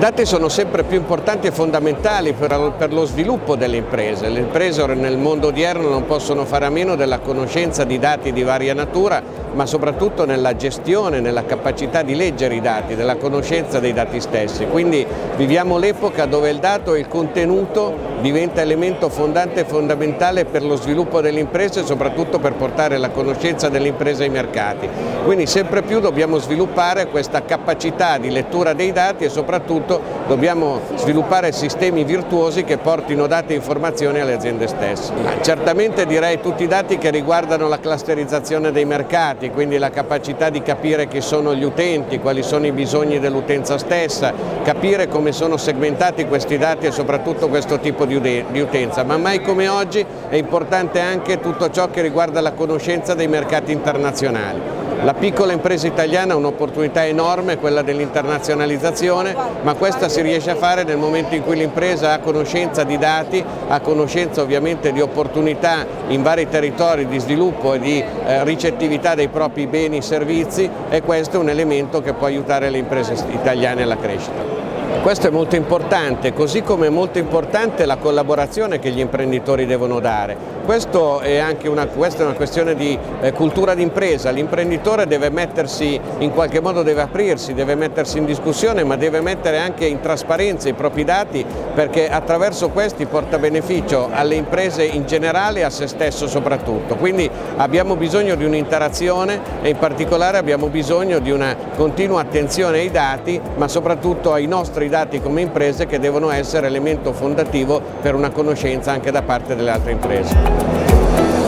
dati sono sempre più importanti e fondamentali per, lo sviluppo delle imprese. Le imprese nel mondo odierno non possono fare a meno della conoscenza di dati di varia natura, ma soprattutto nella gestione, nella capacità di leggere i dati, della conoscenza dei dati stessi. Quindi viviamo l'epoca dove il dato e il contenuto diventa elemento fondante e fondamentale per lo sviluppo delle imprese e soprattutto per portare la conoscenza delle imprese ai mercati. Quindi sempre più dobbiamo sviluppare questa capacità di lettura dei dati e soprattutto soprattutto dobbiamo sviluppare sistemi virtuosi che portino dati e informazioni alle aziende stesse. Ma certamente direi tutti i dati che riguardano la clusterizzazione dei mercati, quindi la capacità di capire chi sono gli utenti, quali sono i bisogni dell'utenza stessa, capire come sono segmentati questi dati e soprattutto questo tipo di utenza, ma mai come oggi è importante anche tutto ciò che riguarda la conoscenza dei mercati internazionali. La piccola impresa italiana ha un'opportunità enorme, quella dell'internazionalizzazione, ma questa si riesce a fare nel momento in cui l'impresa ha conoscenza di dati, ha conoscenza ovviamente di opportunità in vari territori di sviluppo e di eh, ricettività dei propri beni e servizi e questo è un elemento che può aiutare le imprese italiane alla crescita. Questo è molto importante, così come è molto importante la collaborazione che gli imprenditori devono dare. È anche una, questa è una questione di eh, cultura d'impresa, l'imprenditore deve mettersi, in qualche modo deve aprirsi, deve mettersi in discussione ma deve mettere anche in trasparenza i propri dati perché attraverso questi porta beneficio alle imprese in generale e a se stesso soprattutto. Quindi abbiamo bisogno di un'interazione e in particolare abbiamo bisogno di una continua attenzione ai dati ma soprattutto ai nostri dati come imprese che devono essere elemento fondativo per una conoscenza anche da parte delle altre imprese.